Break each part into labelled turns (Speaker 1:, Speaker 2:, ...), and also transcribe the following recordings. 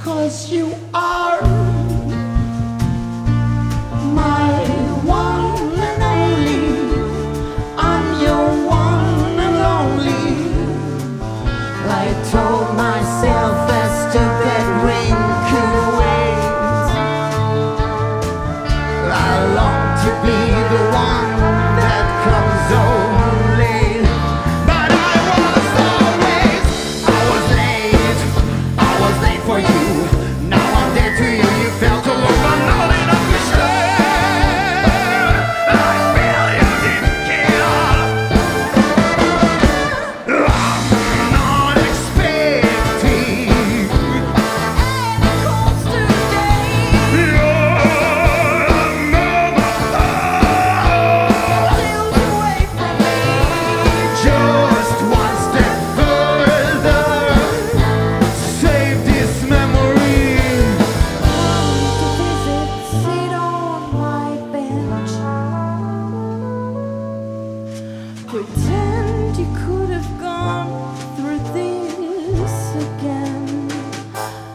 Speaker 1: Cause you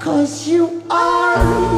Speaker 1: Cause you are